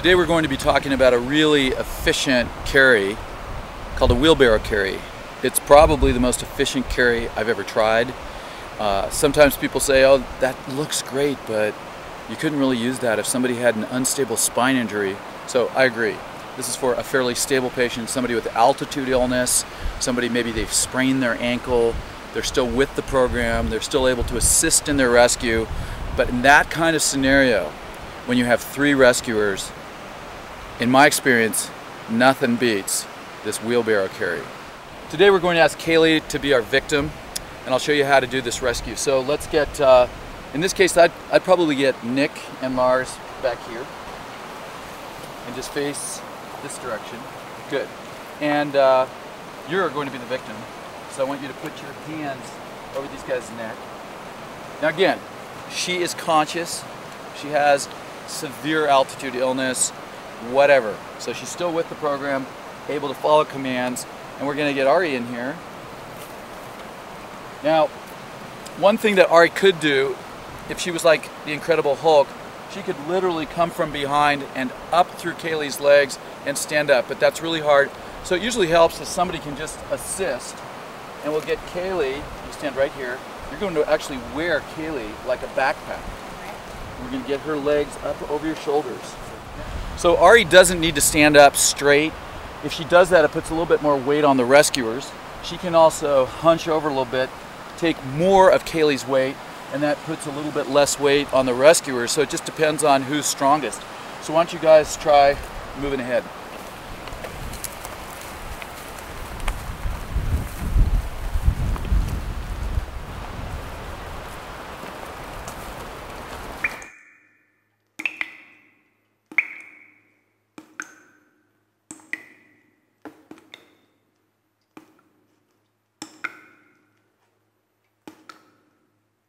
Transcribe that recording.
Today we're going to be talking about a really efficient carry called a wheelbarrow carry. It's probably the most efficient carry I've ever tried. Uh, sometimes people say, oh, that looks great, but you couldn't really use that if somebody had an unstable spine injury. So I agree. This is for a fairly stable patient, somebody with altitude illness, somebody maybe they've sprained their ankle, they're still with the program, they're still able to assist in their rescue. But in that kind of scenario, when you have three rescuers, in my experience, nothing beats this wheelbarrow carry. Today we're going to ask Kaylee to be our victim and I'll show you how to do this rescue. So let's get, uh, in this case I'd, I'd probably get Nick and Lars back here and just face this direction. Good. And uh, you're going to be the victim. So I want you to put your hands over these guys' neck. Now again, she is conscious. She has severe altitude illness, whatever. So she's still with the program, able to follow commands, and we're gonna get Ari in here. Now, one thing that Ari could do, if she was like the Incredible Hulk, she could literally come from behind and up through Kaylee's legs and stand up, but that's really hard. So it usually helps if somebody can just assist, and we'll get Kaylee, you stand right here, you're going to actually wear Kaylee like a backpack. We're going to get her legs up over your shoulders. So Ari doesn't need to stand up straight. If she does that, it puts a little bit more weight on the rescuers. She can also hunch over a little bit, take more of Kaylee's weight, and that puts a little bit less weight on the rescuers. So it just depends on who's strongest. So why don't you guys try moving ahead.